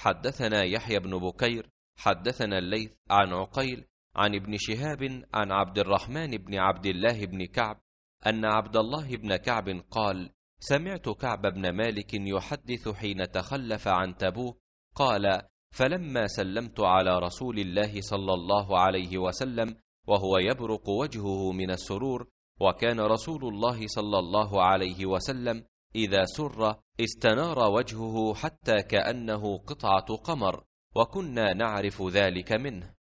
حدثنا يحيى بن بكير حدثنا الليث عن عقيل عن ابن شهاب عن عبد الرحمن بن عبد الله بن كعب أن عبد الله بن كعب قال سمعت كعب بن مالك يحدث حين تخلف عن تبوك قال فلما سلمت على رسول الله صلى الله عليه وسلم وهو يبرق وجهه من السرور وكان رسول الله صلى الله عليه وسلم إذا سر استنار وجهه حتى كأنه قطعة قمر وكنا نعرف ذلك منه.